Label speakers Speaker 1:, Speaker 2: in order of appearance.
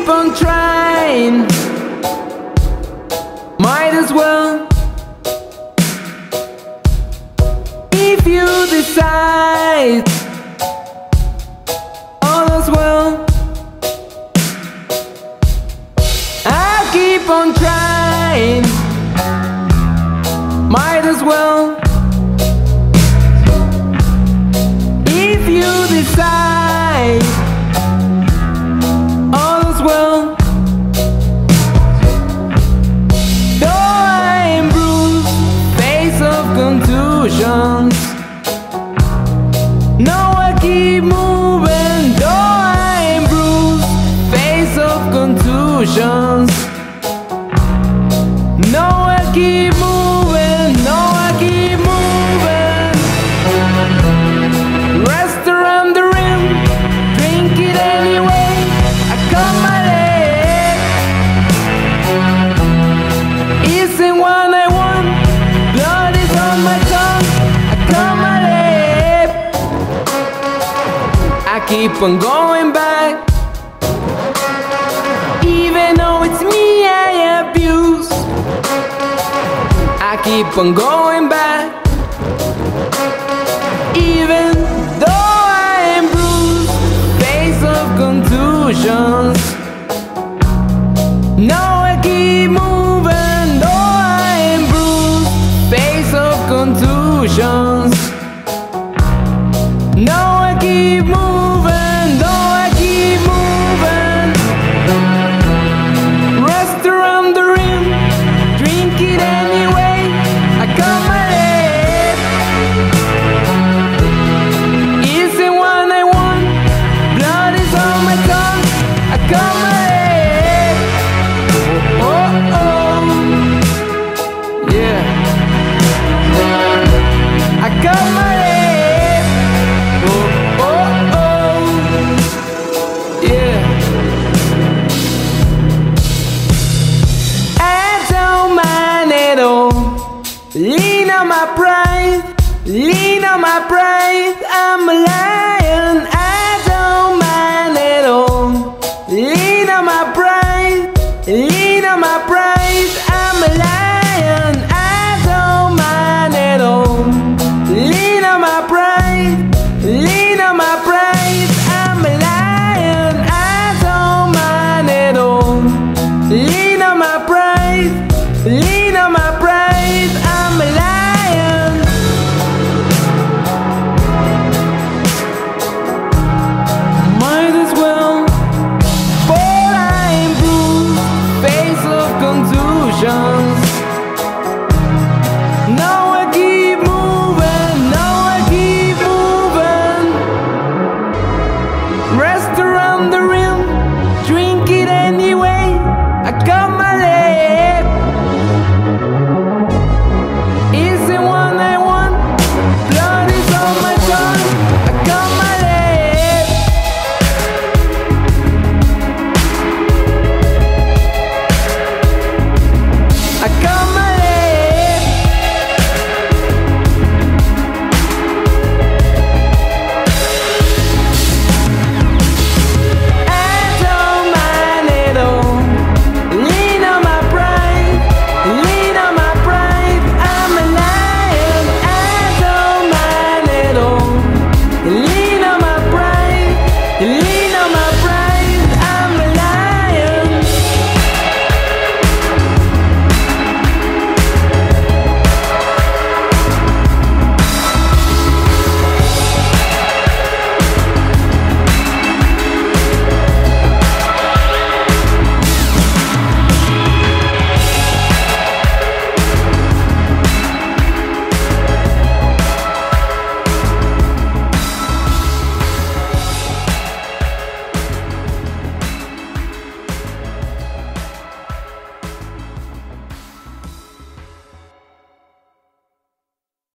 Speaker 1: keep on trying. Might as well. If you decide, all is well. I'll keep on trying. Might as well. If you decide, keep on going back. Even though it's me I abuse. I keep on going back. Even though I am bruised, face of contusions. Now I keep moving, though I am bruised, face of contusions. Now I keep moving, Lean on my pride, lean on my pride. Lion.